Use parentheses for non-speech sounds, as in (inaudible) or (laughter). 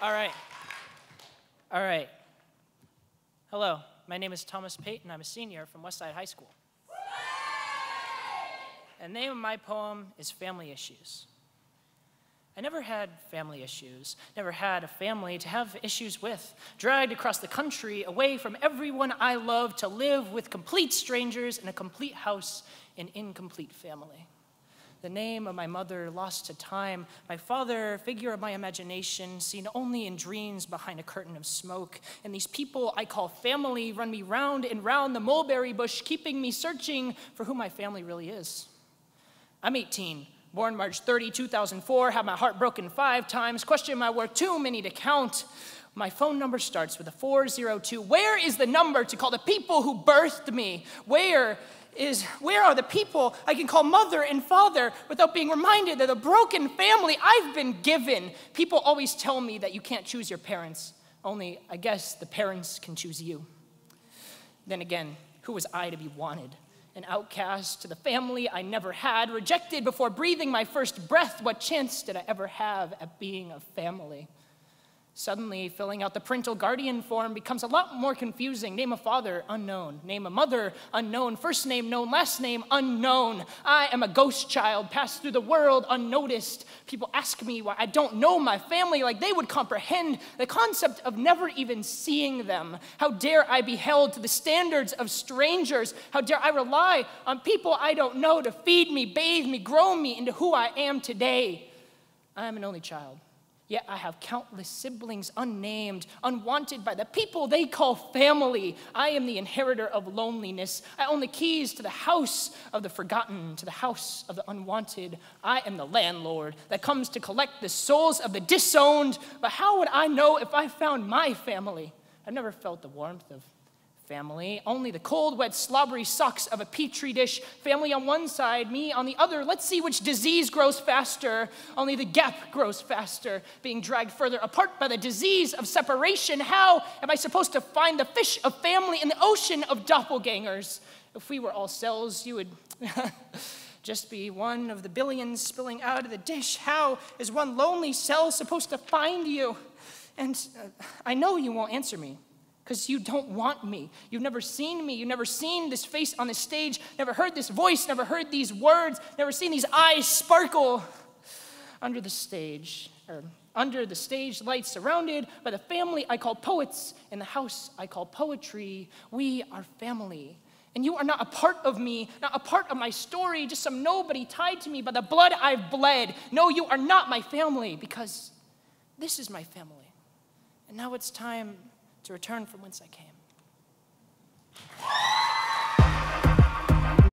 All right. All right. Hello, my name is Thomas Payton. I'm a senior from Westside High School. And the name of my poem is Family Issues. I never had family issues, never had a family to have issues with. Dragged across the country, away from everyone I love, to live with complete strangers in a complete house, an incomplete family. The name of my mother lost to time, my father, figure of my imagination, seen only in dreams behind a curtain of smoke. And these people I call family run me round and round the mulberry bush, keeping me searching for who my family really is. I'm 18 Born March 30, 2004, had my heart broken five times, question my worth too many to count. My phone number starts with a 402. Where is the number to call the people who birthed me? Where is where are the people I can call mother and father without being reminded of the broken family I've been given? People always tell me that you can't choose your parents. Only I guess the parents can choose you. Then again, who was I to be wanted? an outcast to the family I never had, rejected before breathing my first breath. What chance did I ever have at being a family? Suddenly, filling out the parental guardian form becomes a lot more confusing. Name a father, unknown. Name a mother, unknown. First name known, last name unknown. I am a ghost child, passed through the world unnoticed. People ask me why I don't know my family like they would comprehend the concept of never even seeing them. How dare I be held to the standards of strangers? How dare I rely on people I don't know to feed me, bathe me, grow me into who I am today? I am an only child. Yet I have countless siblings unnamed, unwanted by the people they call family. I am the inheritor of loneliness. I own the keys to the house of the forgotten, to the house of the unwanted. I am the landlord that comes to collect the souls of the disowned. But how would I know if I found my family? I've never felt the warmth of family. Only the cold, wet, slobbery sucks of a petri dish. Family on one side, me on the other. Let's see which disease grows faster. Only the gap grows faster, being dragged further apart by the disease of separation. How am I supposed to find the fish of family in the ocean of doppelgangers? If we were all cells, you would. (laughs) just be one of the billions spilling out of the dish. How is one lonely cell supposed to find you? And uh, I know you won't answer me because you don't want me. You've never seen me. You've never seen this face on the stage, never heard this voice, never heard these words, never seen these eyes sparkle under the stage, or under the stage lights, surrounded by the family I call poets, in the house I call poetry. We are family. And you are not a part of me, not a part of my story, just some nobody tied to me by the blood I've bled. No, you are not my family because this is my family. And now it's time to return from whence I came.